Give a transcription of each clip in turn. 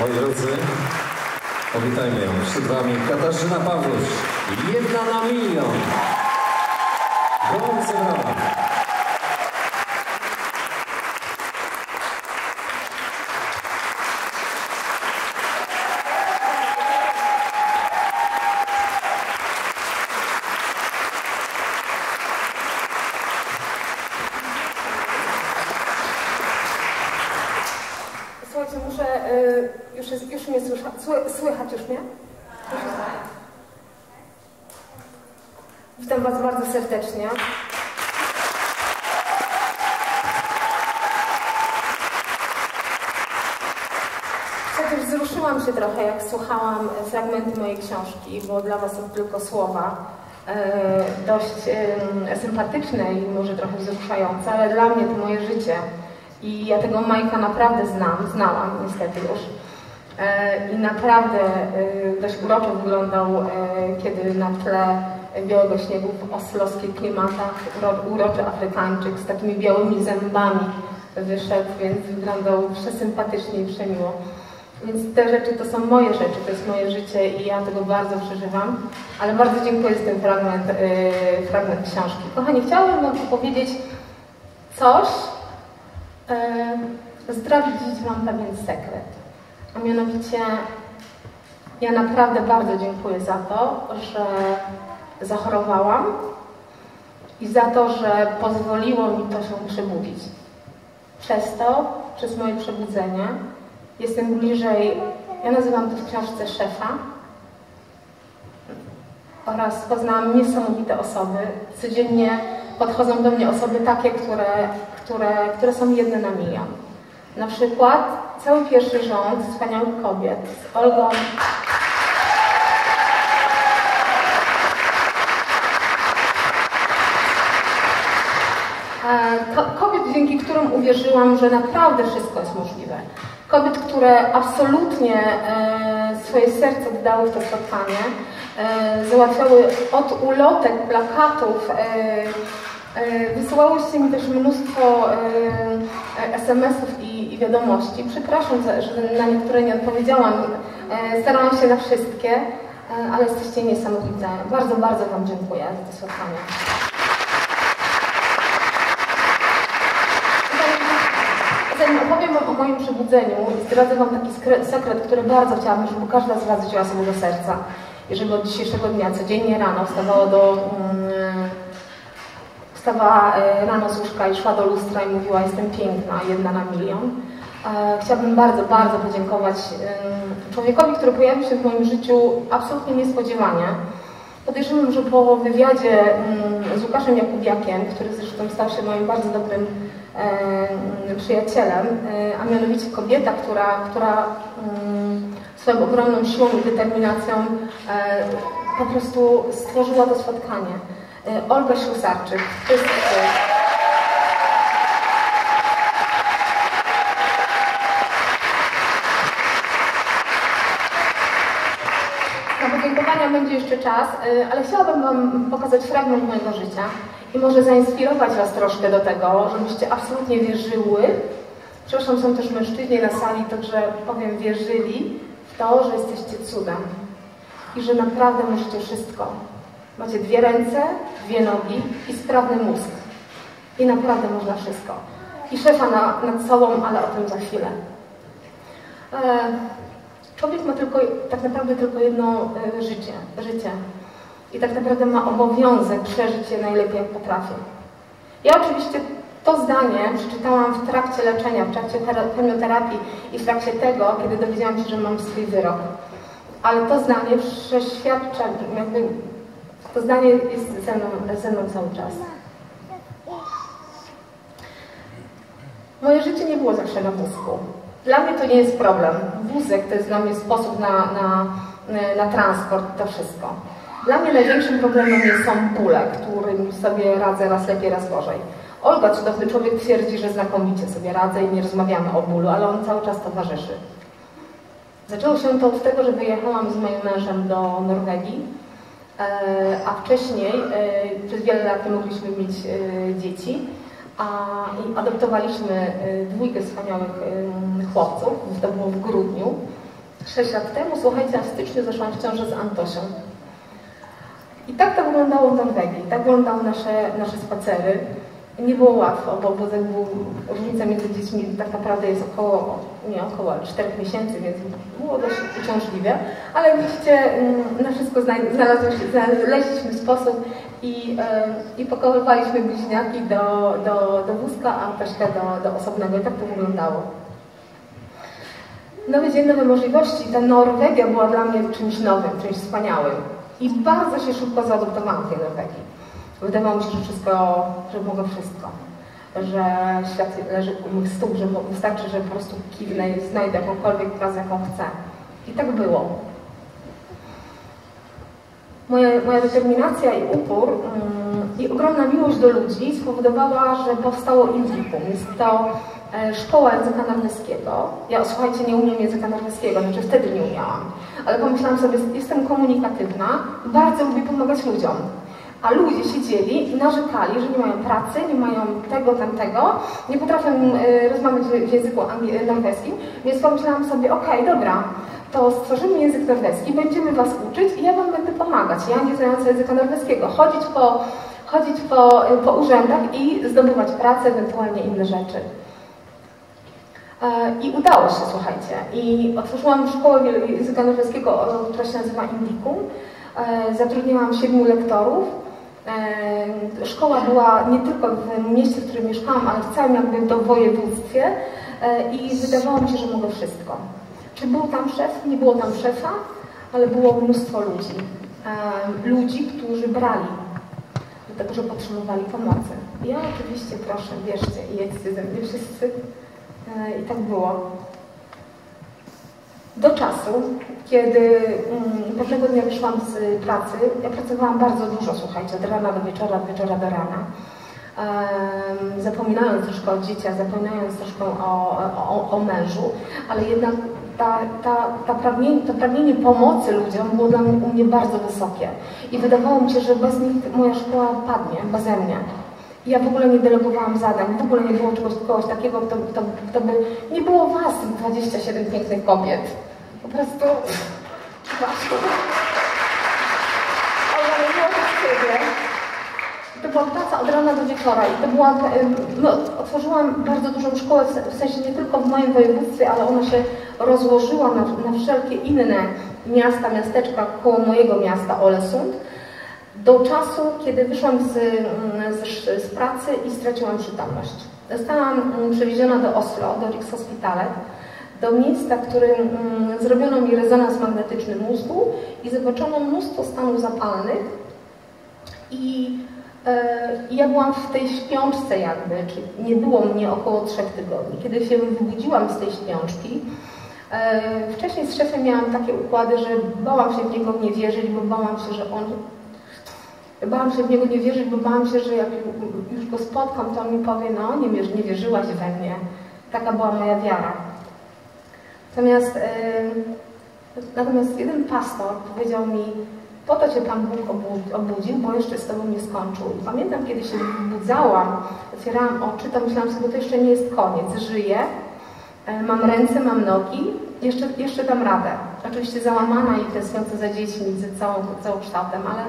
Moi drodzy, powitajmy ją. Przed Wami Katarzyna Pawlusz. Jedna na milion. Gorące brawa. Słuchajcie, muszę, y, już, jest, już mnie słycha, sły, słychać już mnie? Witam Was bardzo serdecznie. Przecież wzruszyłam się trochę, jak słuchałam fragmenty mojej książki, bo dla Was to tylko słowa. e, Dość sympatyczne i może trochę wzruszające, ale dla mnie to moje życie. I ja tego Majka naprawdę znam, znałam niestety już. E, I naprawdę e, dość uroczo wyglądał, kiedy na tle białego śniegu w oslowskich klimatach uro- uroczy Afrykańczyk z takimi białymi zębami wyszedł, więc wyglądał przesympatycznie i przemiło. Więc te rzeczy to są moje rzeczy, to jest moje życie i ja tego bardzo przeżywam. Ale bardzo dziękuję za ten fragment, yy, fragment książki. Kochani, chciałabym Wam powiedzieć coś, yy, zdradzić Wam pewien sekret. A mianowicie ja naprawdę bardzo dziękuję za to, że zachorowałam i za to, że pozwoliło mi to się przebudzić. Przez to, przez moje przebudzenie, jestem bliżej, ja nazywam to w książce szefa, oraz poznałam niesamowite osoby. Codziennie podchodzą do mnie osoby takie, które, które, które są jedne na milion. Na przykład cały pierwszy rząd wspaniałych kobiet z Olgą E, dzięki którym uwierzyłam, że naprawdę wszystko jest możliwe. Kobiet, które absolutnie e, swoje serce oddały w to spotkanie, e, załatwiały od ulotek, plakatów, e, e, wysyłałyście mi też mnóstwo SMS-ów i, wiadomości. Przepraszam, za- że na niektóre nie odpowiedziałam. Starałam się na wszystkie, ale jesteście niesamowite. Bardzo, bardzo Wam dziękuję za to spotkanie. Zanim opowiem Wam o moim przebudzeniu, zdradzę Wam taki sekret, który bardzo chciałabym, żeby każda z Was wzięła sobie do serca. I żeby od dzisiejszego dnia, codziennie rano wstawała do... Mm, wstawała e, rano z łóżka i szła do lustra i mówiła, jestem piękna, jedna na milion. E, Chciałabym bardzo, bardzo podziękować em, człowiekowi, który pojawił się w moim życiu absolutnie niespodziewanie. Podejrzewam, że po wywiadzie mm, z Łukaszem Jakubiakiem, który zresztą stał się moim bardzo dobrym e, przyjacielem, e, a mianowicie kobieta, która, która swoją ogromną siłą i determinacją e, po prostu stworzyła to spotkanie. E, Olga Ślusarczyk. E, Na podziękowania będzie jeszcze czas, y, ale chciałabym Wam pokazać fragment mojego życia i może zainspirować Was troszkę do tego, żebyście absolutnie wierzyły. Przepraszam, są też mężczyźni na sali, także powiem, wierzyli w to, że jesteście cudem i że naprawdę możecie wszystko. Macie dwie ręce, dwie nogi i sprawny mózg. I naprawdę można wszystko. I szefa na, nad sobą, ale o tym za chwilę. E, Człowiek ma tylko, tak naprawdę tylko jedno e, życie, życie. I tak naprawdę ma obowiązek przeżyć je najlepiej, jak potrafi. Ja oczywiście to zdanie przeczytałam w trakcie leczenia, w trakcie tera- chemioterapii i w trakcie tego, kiedy dowiedziałam się, że mam swój wyrok. Ale to zdanie przeświadcza, jakby to zdanie jest ze mną, ze mną cały czas. Moje życie nie było zawsze na wózku. Dla mnie to nie jest problem. Wózek to jest dla mnie sposób na, na, na transport, to wszystko. Dla mnie największym problemem są bóle, którym sobie radzę raz lepiej, raz gorzej. Olga, cudowny człowiek, twierdzi, że znakomicie sobie radzę i nie rozmawiamy o bólu, ale on cały czas towarzyszy. Zaczęło się to od tego, że wyjechałam z moim mężem do Norwegii, e, a wcześniej e, przez wiele lat nie mogliśmy mieć e, dzieci, a adoptowaliśmy dwójkę wspaniałych chłopców, to było w grudniu. 6 lat temu, słuchajcie, w styczniu zeszłam w ciążę z Antosią. I tak to wyglądało w Norwegii, tak wyglądały nasze, nasze spacery. Nie było łatwo, bo był, różnica między dziećmi tak naprawdę jest około, nie około, 4 miesięcy, więc było dość uciążliwe. Ale widzicie, mm, na wszystko znaleźliśmy sposób i, i pakowaliśmy bliźniaki do, do, do wózka, a Tośka do, do osobnego. I tak to wyglądało. Nowy dzień, nowe możliwości. Ta Norwegia była dla mnie czymś nowym, czymś wspaniałym. I bardzo się szybko zaadoptowałam tej Norwegii. Wydawało mi się, że wszystko, że mogę wszystko. Że świat leży u mych stóp, że wystarczy, że po prostu kiwnę i znajdę jakąkolwiek pracę, jaką chcę. I tak było. Moja, moja determinacja i upór um, i ogromna miłość do ludzi spowodowała, że powstało Indicum. Jest to szkoła języka norweskiego. Ja, słuchajcie, nie umiem języka norweskiego, znaczy wtedy nie umiałam. Ale pomyślałam sobie, jestem komunikatywna, bardzo lubię pomagać ludziom. A ludzie siedzieli i narzekali, że nie mają pracy, nie mają tego, tamtego, nie potrafią y, rozmawiać w języku norweskim, więc pomyślałam sobie, okej, okay, dobra, to stworzymy język norweski, będziemy Was uczyć i ja Wam będę pomagać. Ja nie znająca języka norweskiego, chodzić po, chodzić po, po urzędach i zdobywać pracę, ewentualnie inne rzeczy. E, I udało się, słuchajcie. I otworzyłam szkołę języka norweskiego, która się nazywa Indicum. E, zatrudniłam siedmiu lektorów. E, szkoła była nie tylko w mieście, w którym mieszkałam, ale w całym jakby do województwie i wydawało mi się, że mogę wszystko. Czy był tam szef? Nie było tam szefa, ale było mnóstwo ludzi. Ludzi, którzy brali, dlatego że potrzebowali pomocy. Ja oczywiście proszę, wierzcie i jedźcie ze mnie wszyscy. E, I tak było. Do czasu, kiedy mm, pewnego dnia wyszłam z pracy, ja pracowałam bardzo dużo, słuchajcie, od rana do wieczora, od wieczora do rana. Zapominając troszkę o dzieciach, zapominając troszkę o, o, o mężu, ale jednak ta, ta, ta pragnienie, to pragnienie pomocy ludziom było dla mnie, u mnie bardzo wysokie. I wydawało mi się, że bez nich moja szkoła padnie, beze mnie. Ja w ogóle nie delegowałam zadań, w ogóle nie było czegoś, kogoś takiego, kto, kto, kto by... Nie było was, 27 pięknych kobiet. Po prostu... Ale nie było to ciebie. To była praca od rana do wieczora i to była... No, otworzyłam bardzo dużą szkołę, w sensie nie tylko w moim województwie, ale ona się rozłożyła na, na wszelkie inne miasta, miasteczka koło mojego miasta, Olesund do czasu, kiedy wyszłam z, mm, z, z pracy i straciłam przytomność. Zostałam mm, przewieziona do Oslo, do Rikshospitalet, do miejsca, w którym mm, zrobiono mi rezonans magnetyczny mózgu i zobaczono mnóstwo stanów zapalnych i e, ja byłam w tej śpiączce jakby, czyli nie było mnie około trzech tygodni. Kiedy się wybudziłam z tej śpiączki, e, wcześniej z szefem miałam takie układy, że bałam się w niego nie wierzyć, bo bałam się, że on Bałam się w niego nie wierzyć, bo bałam się, że jak już go spotkam, to on mi powie, no nie, wierzy, nie wierzyłaś we mnie. Taka była moja wiara. Natomiast, yy, natomiast jeden pastor powiedział mi, po to Cię Pan Bóg obudził, bo jeszcze z Tobą nie skończył. I pamiętam, kiedy się budzałam, otwierałam oczy, to myślałam sobie, to jeszcze nie jest koniec. Żyję, yy, mam ręce, mam nogi, jeszcze, jeszcze dam radę. Oczywiście załamana i tęskniąca za dziećmi, za całą, całą kształtem, ale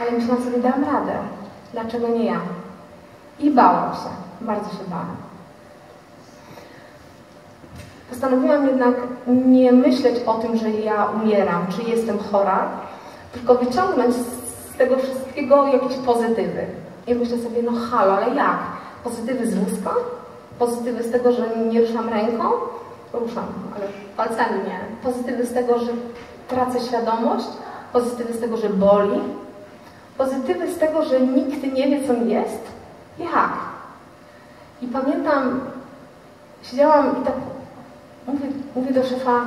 ale myślałam sobie, dam radę. Dlaczego nie ja? I bałam się. Bardzo się bałam. Postanowiłam jednak nie myśleć o tym, że ja umieram, czy jestem chora, tylko wyciągnąć z tego wszystkiego jakieś pozytywy. I myślę sobie, no halo, ale jak? Pozytywy z wózka? Pozytywy z tego, że nie ruszam ręką? Ruszam, ale palcami nie. Pozytywy z tego, że tracę świadomość? Pozytywy z tego, że boli? Pozytywy z tego, że nikt nie wie, co jest? Jak? I pamiętam, siedziałam i tak mówię, mówię do szefa,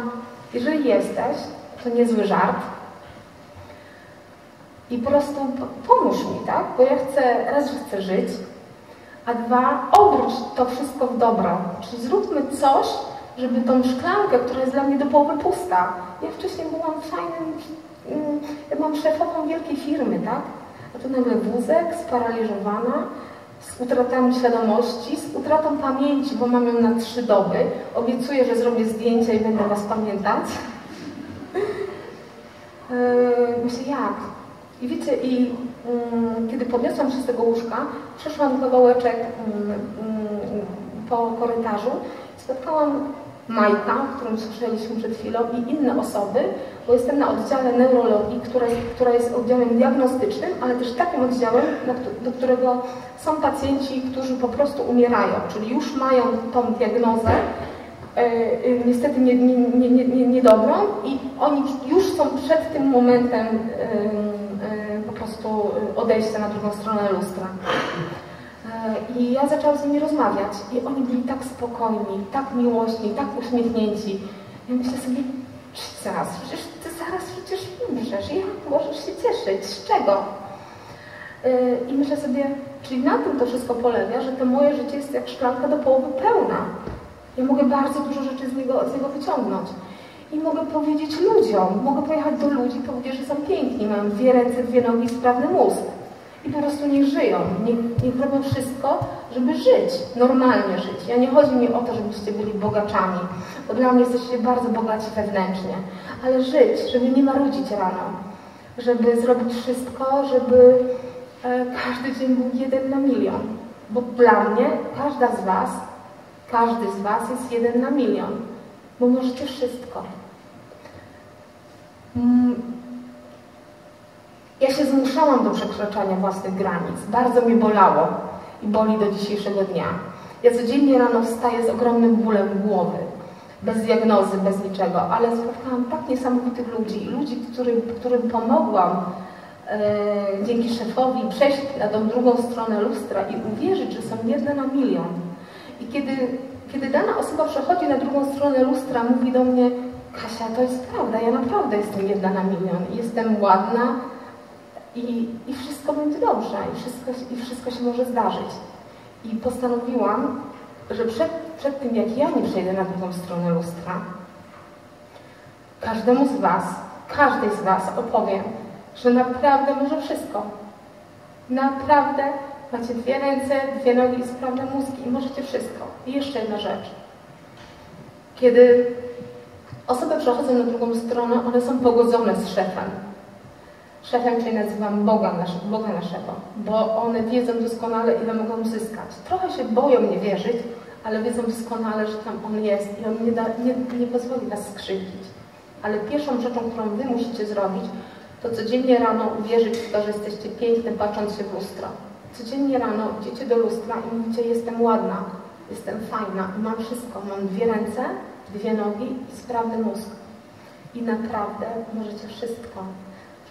jeżeli jesteś, to niezły żart. I po prostu pomóż mi, tak? Bo ja chcę, raz, że chcę żyć, a dwa, obróć to wszystko w dobro. Czyli zróbmy coś, żeby tą szklankę, która jest dla mnie do połowy pusta. Ja wcześniej byłam fajnym, mm, ja byłam szefową wielkiej firmy, tak? Tu nagle wózek, sparaliżowana, z utratami świadomości, z utratą pamięci, bo mam ją na trzy doby. Obiecuję, że zrobię zdjęcia i będę Was pamiętać. Myślę, jak? I wiecie, i um, kiedy podniosłam się z tego łóżka, przeszłam kawałeczek um, po korytarzu spotkałam Majka, o którym słyszeliśmy przed chwilą, i inne osoby, bo jestem na oddziale neurologii, która jest, która jest oddziałem diagnostycznym, ale też takim oddziałem, do którego są pacjenci, którzy po prostu umierają, czyli już mają tą diagnozę, e, e, niestety nie, nie, nie, nie, niedobrą i oni już są przed tym momentem po prostu odejścia na drugą stronę lustra. I ja zaczęłam z nimi rozmawiać i oni byli tak spokojni, tak miłośni, tak uśmiechnięci. Ja myślę sobie, zaraz, przecież ty zaraz przecież umrzesz, jak możesz się cieszyć, z czego? I myślę sobie, czyli na tym to wszystko polega, że to moje życie jest jak szklanka do połowy pełna. Ja mogę bardzo dużo rzeczy z niego, z niego wyciągnąć. I mogę powiedzieć ludziom, mogę pojechać do ludzi powiedzieć, że są piękni, mają dwie ręce, dwie nogi sprawny mózg i po prostu niech żyją, niech, niech robią wszystko, żeby żyć, normalnie żyć. Ja nie chodzi mi o to, żebyście byli bogaczami, bo dla mnie jesteście bardzo bogaci wewnętrznie, ale żyć, żeby nie marudzić rano, żeby zrobić wszystko, żeby e, każdy dzień był jeden na milion. Bo dla mnie każda z Was, każdy z Was jest jeden na milion, bo możecie wszystko. Mm ja się zmuszałam do przekraczania własnych granic. Bardzo mnie bolało i boli do dzisiejszego dnia. Ja codziennie rano wstaję z ogromnym bólem głowy, bez diagnozy, bez niczego, ale spotkałam tak niesamowitych ludzi, ludzi, którym, którym pomogłam e, dzięki szefowi przejść na tą drugą stronę lustra i uwierzyć, że są jedne na milion. I kiedy, kiedy dana osoba przechodzi na drugą stronę lustra, mówi do mnie, Kasia, to jest prawda, ja naprawdę jestem jedna na milion. Jestem ładna, i, i wszystko będzie dobrze i wszystko, i wszystko się może zdarzyć. I postanowiłam, że przed, przed tym, jak ja nie przejdę na drugą stronę lustra, każdemu z Was, każdej z Was opowiem, że naprawdę może wszystko. Naprawdę macie dwie ręce, dwie nogi i sprawne mózgi i możecie wszystko. I jeszcze jedna rzecz. Kiedy osoby przechodzą na drugą stronę, one są pogodzone z szefem Szefem czyli nazywam Boga, nasz, Boga naszego, bo one wiedzą doskonale, ile mogą zyskać. Trochę się boją nie wierzyć, ale wiedzą doskonale, że tam On jest i On nie, da, nie, nie pozwoli nas skrzywdzić. Ale pierwszą rzeczą, którą Wy musicie zrobić, to codziennie rano uwierzyć w to, że jesteście piękne, patrząc się w lustro. Codziennie rano idziecie do lustra i mówicie, jestem ładna, jestem fajna, mam wszystko, mam dwie ręce, dwie nogi i sprawny mózg. I naprawdę możecie wszystko.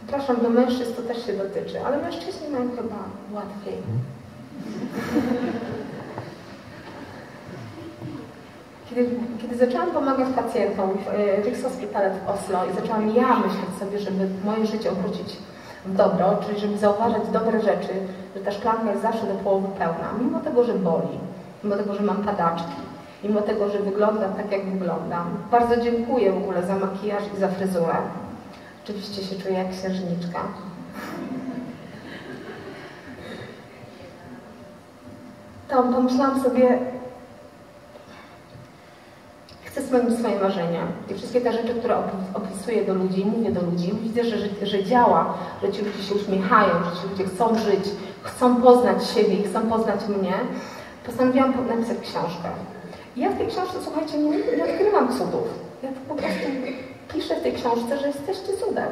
Przepraszam, do mężczyzn to też się dotyczy, ale mężczyźni mają chyba łatwiej. Kiedy, kiedy zaczęłam pomagać pacjentom w Riks Hospitalet w Oslo i zaczęłam ja myśleć sobie, żeby moje życie obrócić w dobro, czyli żeby zauważać dobre rzeczy, że ta szklanka jest zawsze do połowy pełna, mimo tego, że boli, mimo tego, że mam padaczki, mimo tego, że wyglądam tak, jak wyglądam. Bardzo dziękuję w ogóle za makijaż i za fryzurę. Oczywiście się czuję jak księżniczka. To pomyślałam sobie, chcę spełnić swoje marzenia. I wszystkie te rzeczy, które opisuję do ludzi, mówię do ludzi, widzę, że, że, że działa, że ci ludzie się uśmiechają, że ci ludzie chcą żyć, chcą poznać siebie i chcą poznać mnie. Postanowiłam napisać książkę. I ja w tej książce, słuchajcie, nie, nie odkrywam cudów. Ja po prostu piszę w tej książce, że jesteście cudem,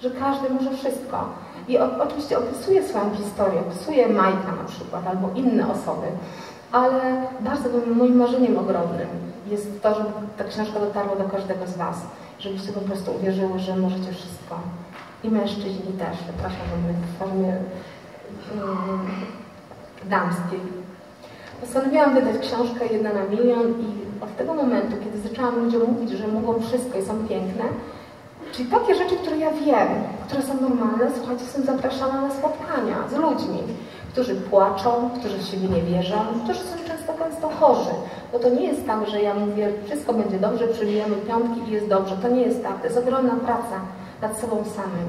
że każdy może wszystko. I o, oczywiście opisuję swoją historię, opisuję Majka na przykład, albo inne osoby, ale bardzo moim marzeniem ogromnym jest to, żeby ta książka dotarła do każdego z Was, żebyście po prostu uwierzyły, że możecie wszystko. I mężczyźni też, przepraszam, w formie um, damskiej. Postanowiłam wydać książkę Jedna na milion i od tego momentu, kiedy zaczęłam ludziom mówić, że mogą wszystko i są piękne, czyli takie rzeczy, które ja wiem, które są normalne, słuchajcie, są zapraszane na spotkania z ludźmi, którzy płaczą, którzy w siebie nie wierzą, którzy są często często chorzy. Bo to nie jest tak, że ja mówię, wszystko będzie dobrze, przybijamy piątki i jest dobrze. To nie jest tak. To jest ogromna praca nad sobą samym.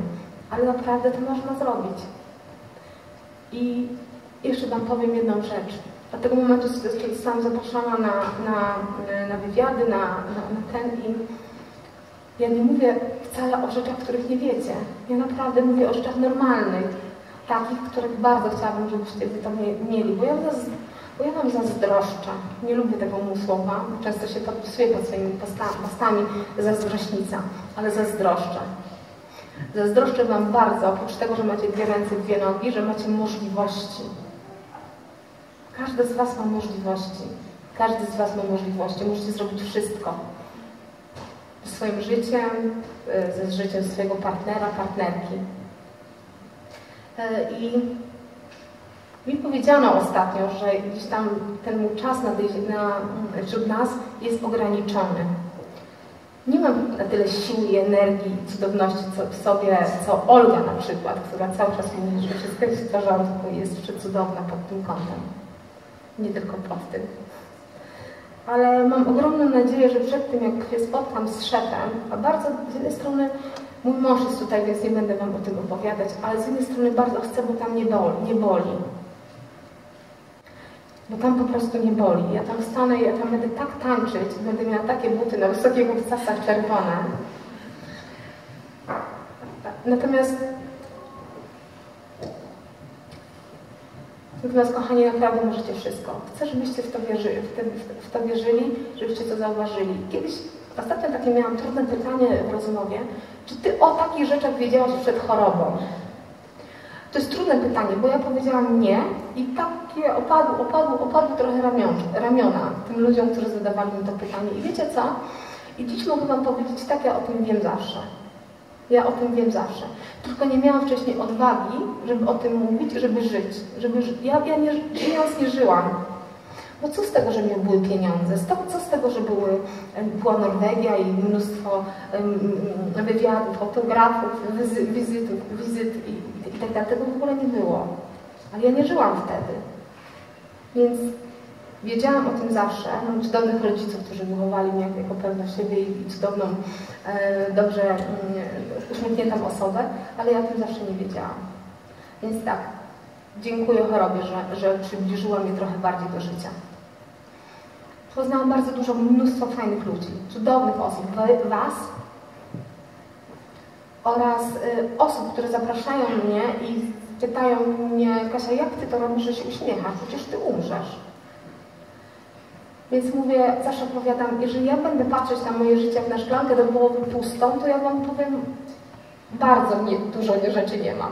Ale naprawdę to można zrobić. I jeszcze Wam powiem jedną rzecz. Od tego momentu zostałam zaproszona na, na, na wywiady, na, na, na ten i Ja nie mówię wcale o rzeczach, których nie wiecie. Ja naprawdę mówię o rzeczach normalnych, takich, których bardzo chciałabym, żebyście wy to mieli, bo ja was bo ja Wam zazdroszczę. Nie lubię tego słowa. Często się podpisuję pod swoimi postami zazdrośnica, ale zazdroszczę. Zazdroszczę Wam bardzo, oprócz tego, że macie dwie ręce, dwie nogi, że macie możliwości. Każdy z Was ma możliwości. Każdy z Was ma możliwości. Możecie zrobić wszystko. Ze swoim życiem, ze życiem swojego partnera, partnerki. E, I mi powiedziano ostatnio, że gdzieś tam ten mój czas na, na, wśród nas jest ograniczony. Nie mam na tyle siły i energii i cudowności w sobie, co Olga na przykład, która cały czas mówi, że wszystko jest w porządku jest przecudowna pod tym kątem. Nie tylko pod tym. Ale mam ogromną nadzieję, że przed tym, jak się spotkam z szefem, a bardzo z jednej strony mój mąż jest tutaj, więc nie będę Wam o tym opowiadać, ale z jednej strony bardzo chcę, bo tam nie boli. Nie boli bo tam po prostu nie boli. Ja tam stanę ja tam będę tak tańczyć, będę miała takie buty na wysokich obcasach czerwone. Natomiast Natomiast, kochani, naprawdę możecie wszystko. Chcę, żebyście w to, wierzyli, w, w to wierzyli, żebyście to zauważyli. Kiedyś, ostatnio takie miałam trudne pytanie w rozmowie, czy ty o takich rzeczach wiedziałaś przed chorobą? To jest trudne pytanie, bo ja powiedziałam nie i takie opadły, opadły, opadły trochę ramion, ramiona tym ludziom, którzy zadawali mi to pytanie. I wiecie co? I dziś mogę Wam powiedzieć tak, ja o tym wiem zawsze. Ja o tym wiem zawsze. Tylko nie miałam wcześniej odwagi, żeby o tym mówić, żeby żyć. Żeby ży ja, ja nie, żyjąc nie żyłam. Bo co z tego, że nie były pieniądze? Co z tego, że były, była Norwegia i mnóstwo wywiadów, fotografów, wizytów, wizyt i i tak dalej. Tego w ogóle nie było. Ale ja nie żyłam wtedy. Więc wiedziałam o tym zawsze. Mam cudownych rodziców, którzy wychowali mnie jako pewność siebie i cudowną, e, dobrze mm, uśmiechniętą osobę, ale ja o tym zawsze nie wiedziałam. Więc tak, dziękuję chorobie, że, że przybliżyła mnie trochę bardziej do życia. Poznałam bardzo dużo, mnóstwo fajnych ludzi, cudownych osób. Was, oraz y, osób, które zapraszają mnie i pytają mnie, Kasia, jak Ty to robisz, że się uśmiechasz? Przecież Ty umrzesz. Więc mówię, zawsze opowiadam, jeżeli ja będę patrzeć na moje życie jak na szklankę do połowy pustą, to ja Wam powiem, bardzo nie, dużo rzeczy nie mam.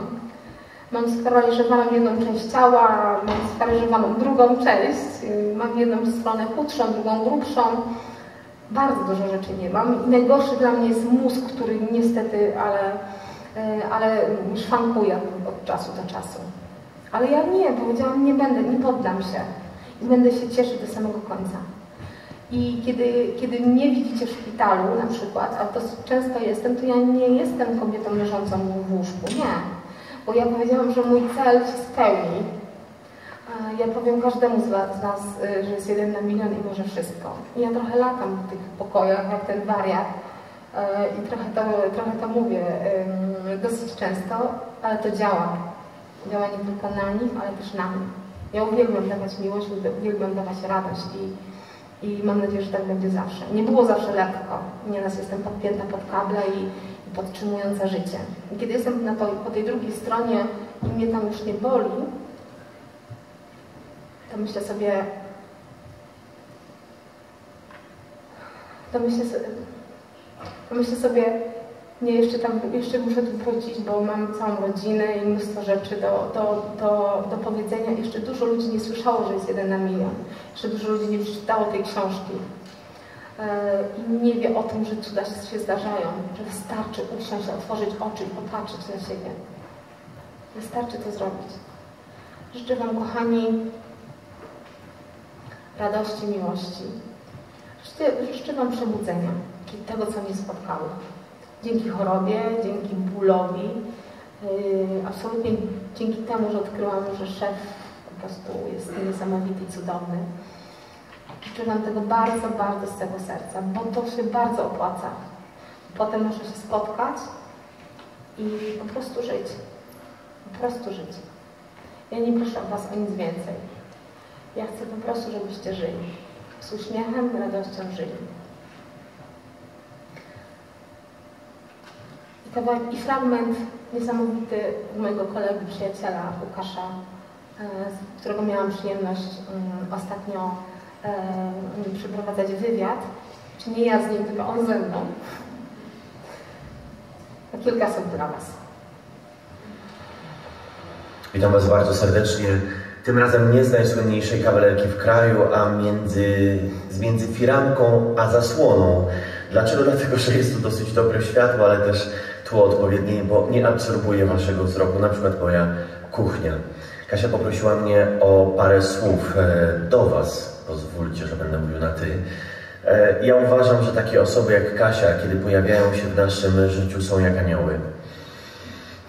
Mam sparaliżowaną jedną część ciała, mam sparaliżowaną drugą część, y, mam jedną stronę chudszą, drugą grubszą, bardzo dużo rzeczy nie mam. Najgorszy dla mnie jest mózg, który niestety, ale, e, ale szwankuje od czasu do czasu. Ale ja nie, powiedziałam, nie będę, nie poddam się. I będę się cieszyć do samego końca. I kiedy, kiedy mnie widzicie w szpitalu na przykład, a to często jestem, to ja nie jestem kobietą leżącą w łóżku. Nie. Bo ja powiedziałam, że mój cel się spełni ja powiem każdemu z nas, y, że jest jeden na milion i może wszystko. I ja trochę latam w tych pokojach, jak ten wariat. Y, I trochę to, trochę to mówię dosyć często, ale to działa. Działa nie tylko na nich, ale też na mnie. Ja uwielbiam dawać miłość, uwielbiam dawać radość i, i mam nadzieję, że tak będzie zawsze. Nie było zawsze lekko. Nieraz jestem podpięta pod kable i, i podtrzymująca życie. I kiedy jestem na to, po tej drugiej stronie i mnie tam już nie boli, to myślę sobie, to myślę sobie, to myślę sobie, nie, jeszcze tam, jeszcze muszę tu wrócić, bo mam całą rodzinę i mnóstwo rzeczy do, do, do, do powiedzenia. Jeszcze dużo ludzi nie słyszało, że jest jeden na milion. Jeszcze dużo ludzi nie przeczytało tej książki. E, I nie wie o tym, że cuda się zdarzają, że wystarczy usiąść, otworzyć oczy i popatrzeć na siebie. Wystarczy to zrobić. Życzę Wam, kochani, radości, miłości. Życzę, życzę Wam przebudzenia, czyli tego, co mnie spotkało. Dzięki chorobie, dzięki bólowi, yy, absolutnie dzięki temu, że odkryłam, że szef po prostu jest niesamowity i cudowny. Życzę Wam tego bardzo, bardzo z tego serca, bo to się bardzo opłaca. Potem muszę się spotkać i po prostu żyć. Po prostu żyć. Ja nie proszę Was o nic więcej. Ja chcę po prostu, żebyście żyli. Z uśmiechem, radością żyli. Kawałek i fragment niesamowity mojego kolegi, przyjaciela Łukasza, e, z którego miałam przyjemność mm, ostatnio e, przeprowadzać wywiad. Czy nie ja z nim, tylko on ze mną. Kilka słów dla Was. Witam Was bardzo serdecznie. Tym razem nie z najsłynniejszej kawalerki w kraju, a między, między firanką a zasłoną. Dlaczego? Dlatego, że jest tu dosyć dobre światło, ale też tło odpowiednie, bo nie absorbuje Waszego wzroku, na przykład moja kuchnia. Kasia poprosiła mnie o parę słów e, do Was. Pozwólcie, że będę mówił na Ty. E, Ja uważam, że takie osoby jak Kasia, kiedy pojawiają się w naszym życiu, są jak anioły.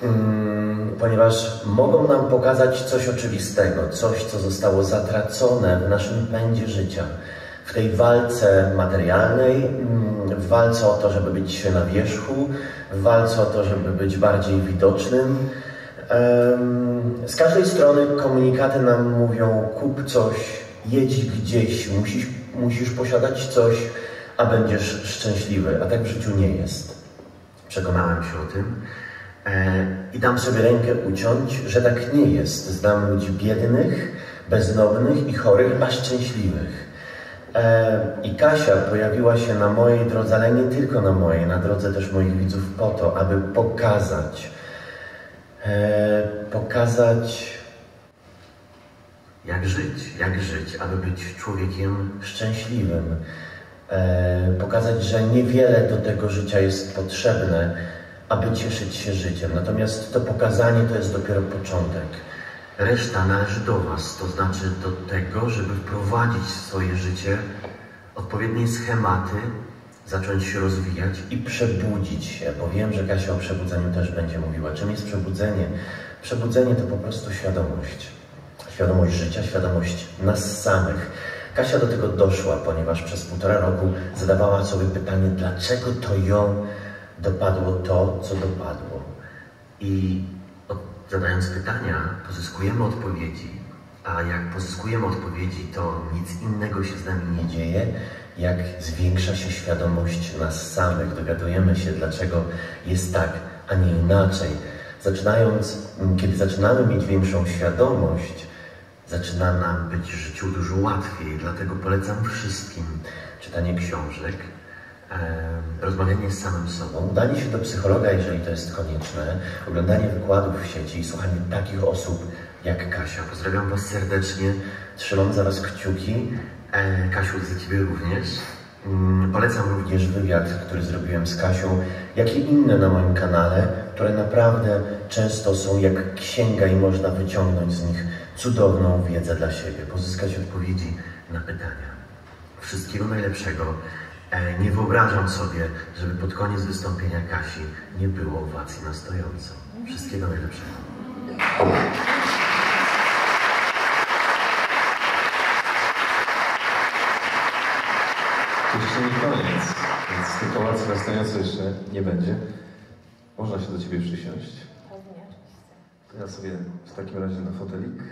Mm, ponieważ mogą nam pokazać coś oczywistego, coś, co zostało zatracone w naszym pędzie życia, w tej walce materialnej, mm, w walce o to, żeby być na wierzchu, w walce o to, żeby być bardziej widocznym. Z każdej strony komunikaty nam mówią: kup coś, jedź gdzieś, musisz, musisz posiadać coś, a będziesz szczęśliwy. A tak w życiu nie jest. Przekonałem się o tym. E, I dam sobie rękę uciąć, że tak nie jest. Znam ludzi biednych, bezdomnych i chorych, a szczęśliwych. I Kasia pojawiła się na mojej drodze, ale nie tylko na mojej, na drodze też moich widzów po to, aby pokazać, pokazać jak żyć, jak żyć, aby być człowiekiem szczęśliwym. Pokazać, że niewiele do tego życia jest potrzebne, aby cieszyć się życiem. Natomiast to pokazanie to jest dopiero początek. Reszta należy do Was, to znaczy do tego, żeby wprowadzić w swoje życie odpowiednie schematy, zacząć się rozwijać i przebudzić się, bo wiem, że Kasia o przebudzeniu też będzie mówiła. Czym jest przebudzenie? Przebudzenie to po prostu świadomość. Świadomość życia, świadomość nas samych. Kasia do tego doszła, ponieważ przez półtora roku zadawała sobie pytanie, dlaczego to ją dopadło to, co dopadło. I zadając pytania, pozyskujemy odpowiedzi, a jak pozyskujemy odpowiedzi, to nic innego się z nami nie dzieje, jak zwiększa się świadomość nas samych. Dowiadujemy się, dlaczego jest tak, a nie inaczej. Zaczynając, kiedy zaczynamy mieć większą świadomość, zaczyna nam być w życiu dużo łatwiej. Dlatego polecam wszystkim czytanie książek, rozmawianie z samym sobą, udanie się do psychologa, jeżeli to jest konieczne, oglądanie wykładów w sieci i słuchanie takich osób jak Kasia. Pozdrawiam Was serdecznie, trzymam za Was kciuki. Kasiu, za Ciebie również. Mm, Polecam również wywiad, który zrobiłem z Kasią, jak i inne na moim kanale, które naprawdę często są jak księga i można wyciągnąć z nich cudowną wiedzę dla siebie, pozyskać odpowiedzi na pytania. Wszystkiego najlepszego. E, Nie wyobrażam sobie, żeby pod koniec wystąpienia Kasi nie było owacji na stojąco. Wszystkiego najlepszego. To jeszcze nie koniec, więc tych owacji na stojąco jeszcze nie będzie. Można się do Ciebie przysiąść. Pewnie, oczywiście. To ja sobie w takim razie na fotelik